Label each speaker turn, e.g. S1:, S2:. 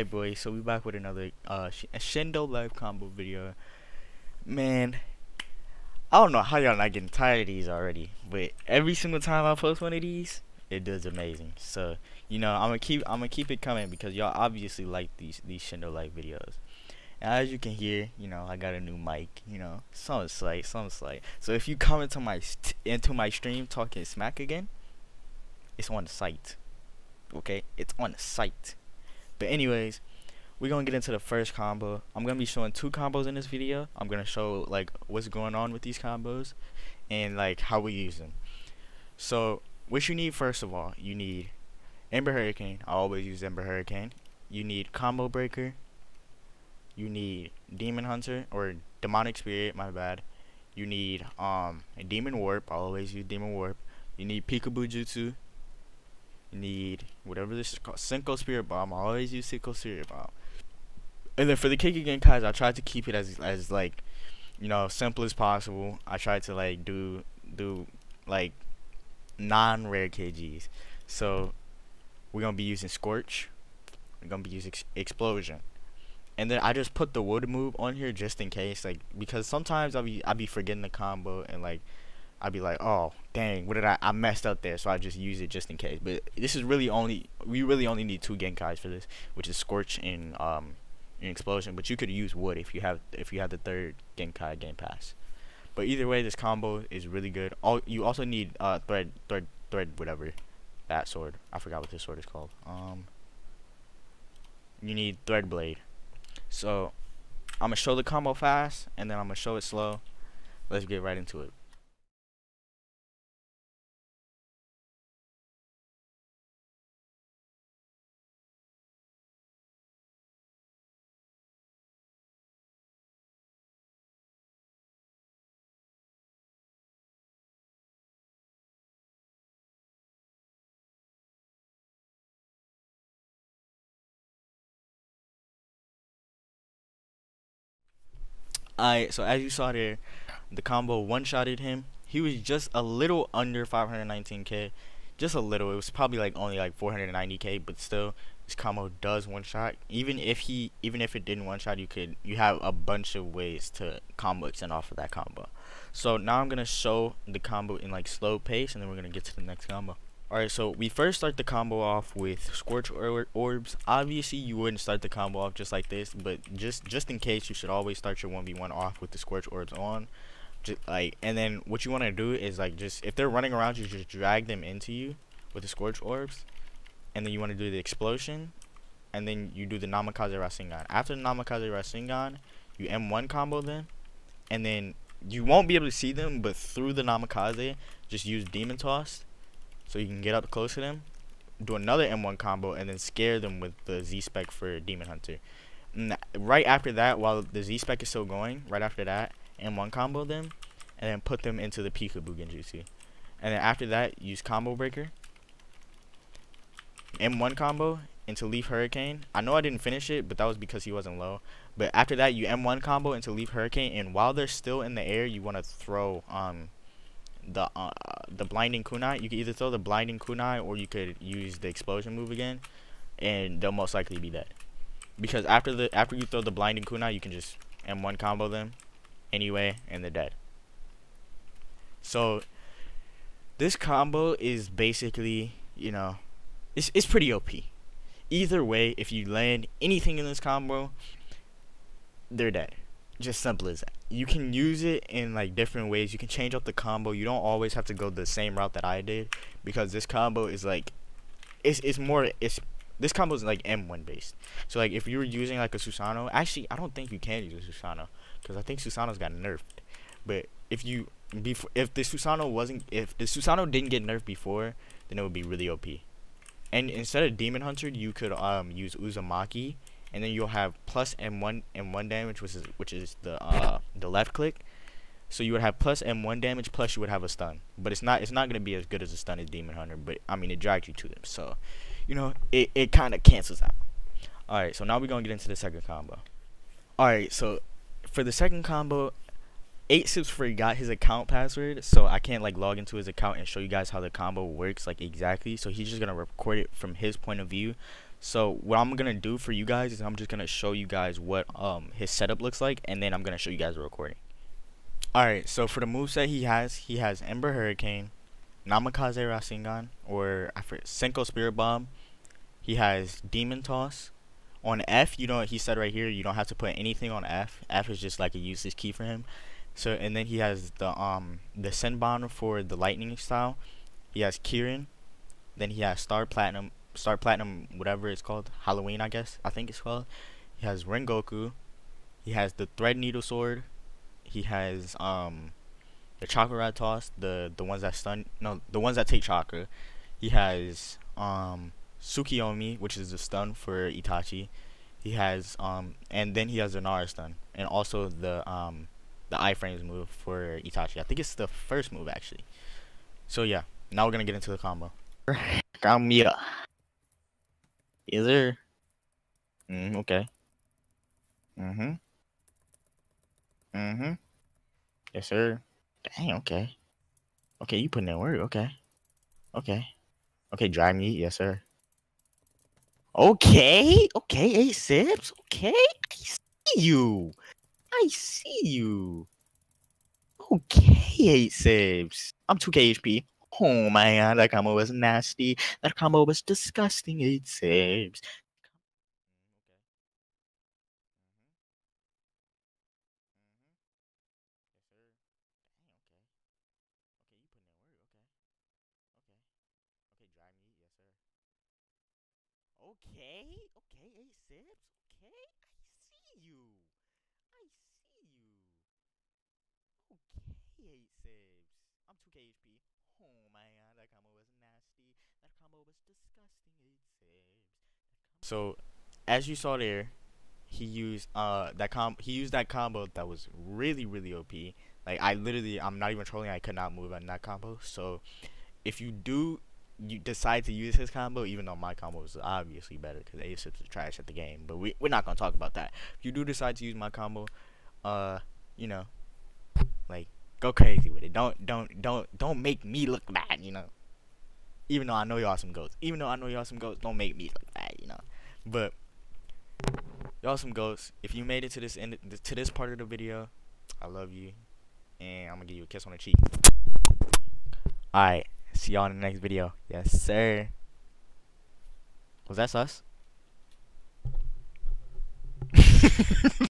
S1: Alright boys, so we back with another uh Sh Shindo Life combo video. Man, I don't know how y'all not getting tired of these already, but every single time I post one of these, it does amazing. So, you know, I'm gonna keep I'm gonna keep it coming because y'all obviously like these these Shindo Life videos. And as you can hear, you know, I got a new mic, you know, some slight, some slight. So if you come into my into my stream talking smack again, it's on the sight. Okay? It's on the sight. But anyways, we're gonna get into the first combo. I'm gonna be showing two combos in this video. I'm gonna show like what's going on with these combos and like how we use them. So what you need first of all, you need Ember Hurricane. I always use Ember Hurricane. You need Combo Breaker. You need Demon Hunter or Demonic Spirit, my bad. You need um a Demon Warp. I always use Demon Warp. You need Peekaboo Jutsu need whatever this is called, Senko Spirit Bomb. I always use Senko Spirit Bomb. And then for the Kekkei Genkais, I tried to keep it as as like, you know, simple as possible. I tried to like do do like non-rare KGs. So we're gonna be using Scorch. We're gonna be using Explosion. And then I just put the wood move on here just in case, like because sometimes I'll be I'll be forgetting the combo and like I'd be like, oh, dang, what did I, I messed up there, so I just use it just in case. But this is really only, we really only need two Genkais for this, which is Scorch and, um, and Explosion. But you could use Wood if you have, if you have the third Genkai Game Pass. But either way, this combo is really good. All You also need, uh, Thread, Thread, Thread, whatever, that sword. I forgot what this sword is called. Um, you need Thread Blade. So, I'm to show the combo fast, and then I'm to show it slow. Let's get right into it. Alright, so as you saw there, the combo one-shotted him. He was just a little under 519k. Just a little. It was probably like only like 490k, but still this combo does one shot. Even if he even if it didn't one shot, you could you have a bunch of ways to combo extend off of that combo. So now I'm gonna show the combo in like slow pace and then we're gonna get to the next combo. Alright, so we first start the combo off with Scorch or Orbs. Obviously, you wouldn't start the combo off just like this, but just just in case, you should always start your 1v1 off with the Scorch Orbs on. Just, like, and then what you want to do is like just if they're running around, you just drag them into you with the Scorch Orbs, and then you want to do the explosion, and then you do the Namikaze Rasengan. After the Namikaze Rasengan, you M1 combo them, and then you won't be able to see them, but through the Namikaze, just use Demon Toss so you can get up close to them, do another M1 combo, and then scare them with the Z spec for Demon Hunter. And right after that, while the Z spec is still going, right after that, M1 combo them, and then put them into the Peekaboo Genjutsu. And then after that, use Combo Breaker, M1 combo into Leaf Hurricane. I know I didn't finish it, but that was because he wasn't low. But after that, you M1 combo into Leaf Hurricane, and while they're still in the air, you want to throw um the uh, the blinding kunai. You can either throw the blinding kunai or you could use the explosion move again, and they'll most likely be dead. Because after the after you throw the blinding kunai, you can just M1 combo them anyway, and they're dead. So this combo is basically, you know, it's it's pretty OP. Either way, if you land anything in this combo, they're dead. Just simple as that you can use it in like different ways. You can change up the combo. You don't always have to go the same route that I did because this combo is like it's it's more it's this combo is like M1 based. So like if you were using like a Susano, actually I don't think you can use a Susano because I think Susano's got nerfed. But if you before if the Susano wasn't if the Susano didn't get nerfed before, then it would be really OP. And instead of Demon Hunter, you could um use Uzumaki and then you'll have plus M1 M1 damage, which is which is the uh, the left click. So you would have plus M1 damage, plus you would have a stun. But it's not it's not gonna be as good as a stun as Demon Hunter. But I mean, it drags you to them, so you know it it kind of cancels out. All right, so now we're gonna get into the second combo. All right, so for the second combo, eight sips forgot his account password, so I can't like log into his account and show you guys how the combo works like exactly. So he's just gonna record it from his point of view. So what I'm gonna do for you guys is I'm just gonna show you guys what um his setup looks like, and then I'm gonna show you guys the recording. All right, so for the moveset he has, he has Ember Hurricane, Namikaze Rasengan, or I forget, Senko Spirit Bomb. He has Demon Toss. On F, you know he said right here, you don't have to put anything on F. F is just like a useless key for him. So and then he has the um the Senbon for the lightning style. He has Kirin. Then he has Star Platinum, Star Platinum, whatever it's called, Halloween I guess I think it's called. He has Rengoku. He has the Thread Needle Sword. He has um the Chakra Toss, the the ones that stun, no, the ones that take chakra. He has um Tsukiyomi, which is the stun for Itachi. He has um and then he has the Nara stun and also the um the iframes move for Itachi. I think it's the first move actually. So yeah, now we're gonna get into the combo. Kamiya. Is there? Mm, okay. Mm-hmm. Mm-hmm. Yes, sir. Dang, okay. Okay, you putting in work, okay. Okay. Okay, drive me, yes, sir. Okay, okay, eight sips. Okay, I see you. I see you. Okay, eight sips. I'm 2k HP. Oh my god, that combo was nasty. That combo was disgusting. Eight saves. Okay, okay, eight sips. Okay, I see you. I see you. Okay, eight sips. I'm 2k HP. Oh my god, that combo was nasty. That combo was disgusting. Sips. So, as you saw there, he used uh that com he used that combo that was really really OP. Like I literally, I'm not even trolling. I could not move on that combo. So, if you do you decide to use his combo, even though my combo is obviously better because Ace is trash at the game. But we we're not gonna talk about that. If you do decide to use my combo, uh, you know, like go crazy with it. Don't don't don't don't make me look bad. You know, even though I know y'all some goats. Even though I know y'all some goats, don't make me look bad. You know, but y'all some goats. If you made it to this end to this part of the video, I love you, and I'm gonna give you a kiss on the cheek. All right. See y'all in the next video. Yes, sir. Was that sus?